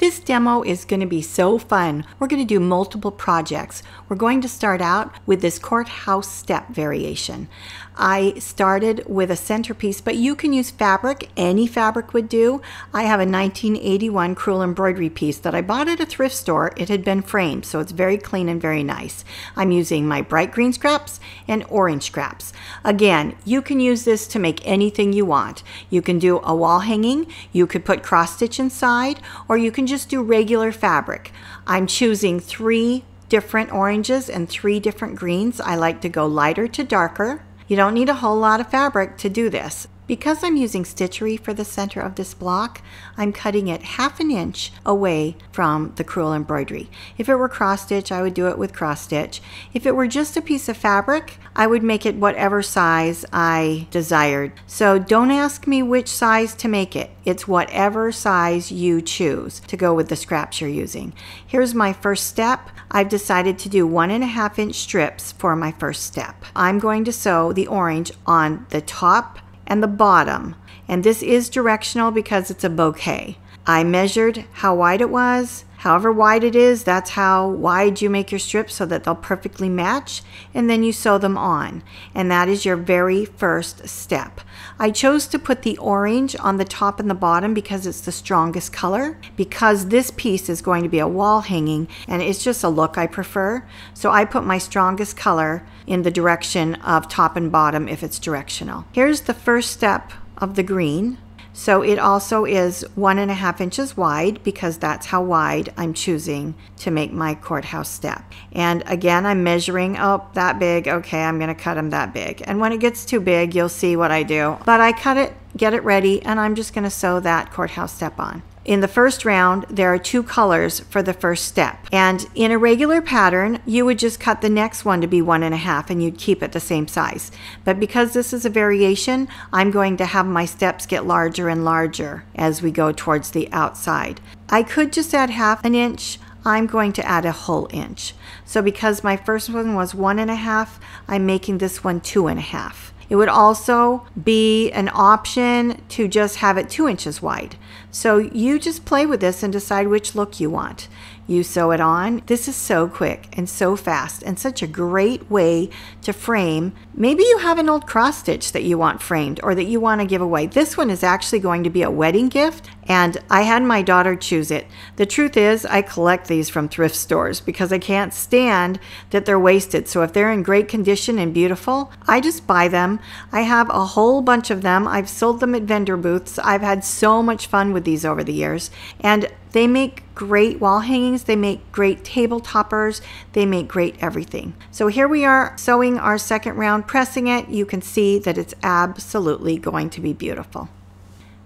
This demo is going to be so fun. We're going to do multiple projects. We're going to start out with this courthouse step variation. I started with a centerpiece, but you can use fabric. Any fabric would do. I have a 1981 crewel embroidery piece that I bought at a thrift store. It had been framed, so it's very clean and very nice. I'm using my bright green scraps and orange scraps. Again, you can use this to make anything you want. You can do a wall hanging, you could put cross stitch inside, or you can just do regular fabric. I'm choosing three different oranges and three different greens. I like to go lighter to darker. You don't need a whole lot of fabric to do this. Because I'm using stitchery for the center of this block, I'm cutting it half an inch away from the crewel embroidery. If it were cross stitch, I would do it with cross stitch. If it were just a piece of fabric, I would make it whatever size I desired. So don't ask me which size to make it. It's whatever size you choose to go with the scraps you're using. Here's my first step. I've decided to do one and a half inch strips for my first step. I'm going to sew the orange on the top and the bottom. And this is directional because it's a bouquet. I measured how wide it was. However wide it is, that's how wide you make your strips so that they'll perfectly match. And then you sew them on. And that is your very first step. I chose to put the orange on the top and the bottom because it's the strongest color. Because this piece is going to be a wall hanging and it's just a look I prefer. So I put my strongest color in the direction of top and bottom if it's directional. Here's the first step of the green. So it also is one and a half inches wide because that's how wide I'm choosing to make my courthouse step. And again, I'm measuring, oh, that big. Okay, I'm going to cut them that big. And when it gets too big, you'll see what I do. But I cut it, get it ready, and I'm just going to sew that courthouse step on. In the first round, there are two colors for the first step. And in a regular pattern, you would just cut the next one to be one and a half and you'd keep it the same size. But because this is a variation, I'm going to have my steps get larger and larger as we go towards the outside. I could just add half an inch. I'm going to add a whole inch. So because my first one was one and a half, I'm making this one two and a half. It would also be an option to just have it two inches wide. So you just play with this and decide which look you want. You sew it on. This is so quick and so fast and such a great way to frame. Maybe you have an old cross stitch that you want framed or that you want to give away. This one is actually going to be a wedding gift and I had my daughter choose it. The truth is, I collect these from thrift stores because I can't stand that they're wasted. So if they're in great condition and beautiful, I just buy them. I have a whole bunch of them. I've sold them at vendor booths. I've had so much fun with these over the years. And they make great wall hangings, they make great table toppers, they make great everything. So here we are sewing our second round, pressing it. You can see that it's absolutely going to be beautiful.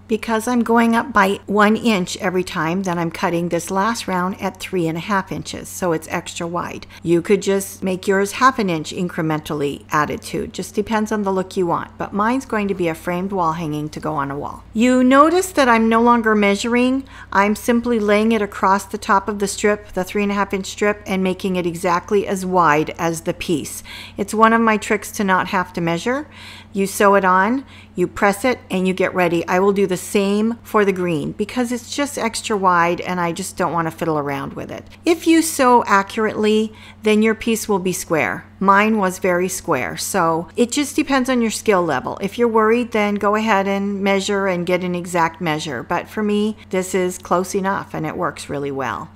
Because I'm going up by one inch every time, then I'm cutting this last round at three and a half inches, so it's extra wide. You could just make yours half an inch incrementally added to, just depends on the look you want, but mine's going to be a framed wall hanging to go on a wall. You notice that I'm no longer measuring, I'm simply laying it across the top of the strip, the three and a half inch strip, and making it exactly as wide as the piece. It's one of my tricks to not have to measure. You sew it on, you press it, and you get ready. I will do the same for the green because it's just extra wide and I just don't want to fiddle around with it. If you sew accurately, then your piece will be square. Mine was very square, so it just depends on your skill level. If you're worried, then go ahead and measure and get an exact measure. But for me, this is close enough and it works really well.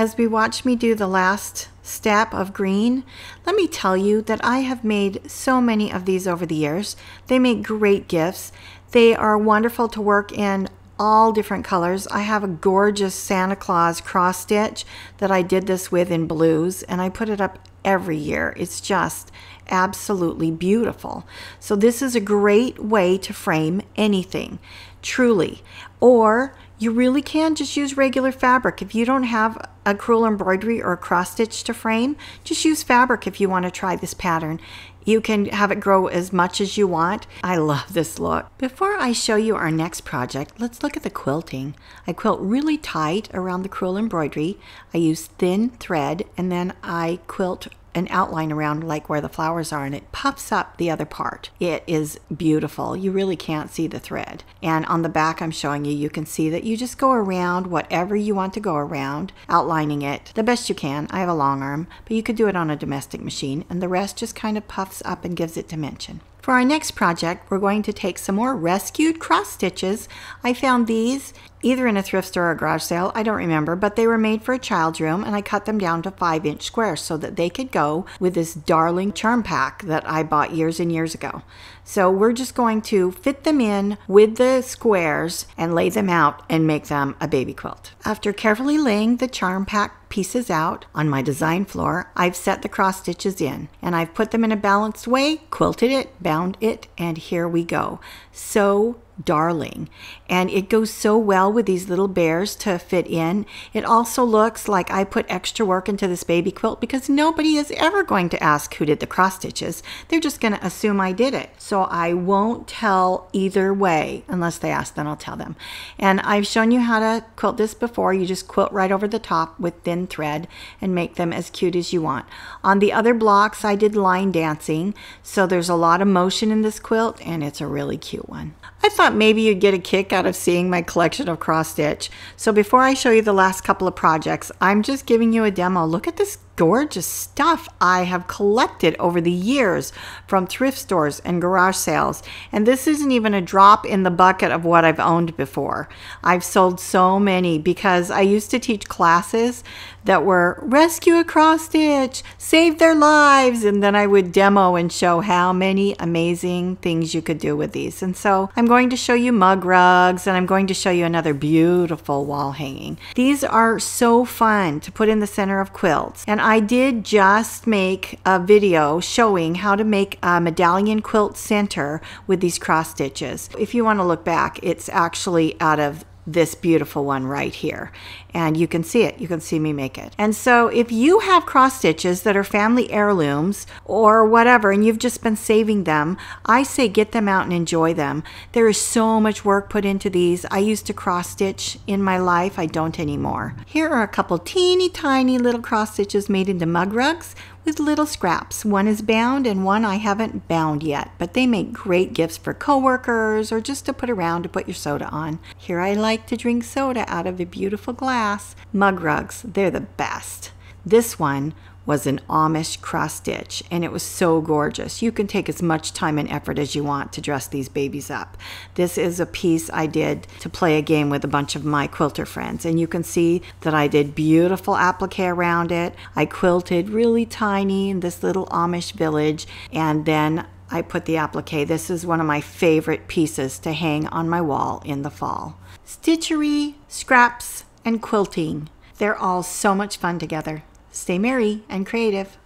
As we watch me do the last step of green, let me tell you that I have made so many of these over the years. They make great gifts. They are wonderful to work in all different colors. I have a gorgeous Santa Claus cross stitch that I did this with in blues and I put it up every year. It's just absolutely beautiful. So this is a great way to frame anything, truly. Or you really can just use regular fabric. If you don't have a crewel embroidery or a cross stitch to frame, just use fabric if you want to try this pattern. You can have it grow as much as you want. I love this look. Before I show you our next project, let's look at the quilting. I quilt really tight around the crewel embroidery. I use thin thread and then I quilt an outline around like where the flowers are and it puffs up the other part. It is beautiful. You really can't see the thread. And on the back I'm showing you, you can see that you just go around whatever you want to go around, outlining it the best you can. I have a long arm, but you could do it on a domestic machine and the rest just kind of puffs up and gives it dimension. For our next project, we're going to take some more rescued cross stitches. I found these either in a thrift store or a garage sale, I don't remember, but they were made for a child's room and I cut them down to five inch squares so that they could go with this darling charm pack that I bought years and years ago. So we're just going to fit them in with the squares and lay them out and make them a baby quilt. After carefully laying the charm pack pieces out on my design floor, I've set the cross stitches in and I've put them in a balanced way, quilted it, bound it, and here we go. So darling. And it goes so well with these little bears to fit in. It also looks like I put extra work into this baby quilt because nobody is ever going to ask who did the cross stitches. They're just going to assume I did it. So I won't tell either way unless they ask, then I'll tell them. And I've shown you how to quilt this before. You just quilt right over the top with thin thread and make them as cute as you want. On the other blocks, I did line dancing. So there's a lot of motion in this quilt and it's a really cute one. I thought maybe you'd get a kick out of seeing my collection of cross stitch. So before I show you the last couple of projects, I'm just giving you a demo. Look at this gorgeous stuff I have collected over the years from thrift stores and garage sales. And this isn't even a drop in the bucket of what I've owned before. I've sold so many because I used to teach classes that were rescue a cross stitch, save their lives, and then I would demo and show how many amazing things you could do with these. And so I'm going to show you mug rugs and I'm going to show you another beautiful wall hanging. These are so fun to put in the center of quilts. And I did just make a video showing how to make a medallion quilt center with these cross stitches. If you want to look back, it's actually out of this beautiful one right here. And you can see it. You can see me make it. And so if you have cross stitches that are family heirlooms or whatever, and you've just been saving them, I say get them out and enjoy them. There is so much work put into these. I used to cross stitch in my life. I don't anymore. Here are a couple teeny tiny little cross stitches made into mug rugs with little scraps. One is bound and one I haven't bound yet, but they make great gifts for coworkers or just to put around to put your soda on. Here I like to drink soda out of a beautiful glass. Mug rugs, they're the best. This one was an Amish cross stitch and it was so gorgeous. You can take as much time and effort as you want to dress these babies up. This is a piece I did to play a game with a bunch of my quilter friends and you can see that I did beautiful applique around it. I quilted really tiny in this little Amish village and then I put the applique. This is one of my favorite pieces to hang on my wall in the fall. Stitchery, scraps, and quilting. They're all so much fun together. Stay merry and creative.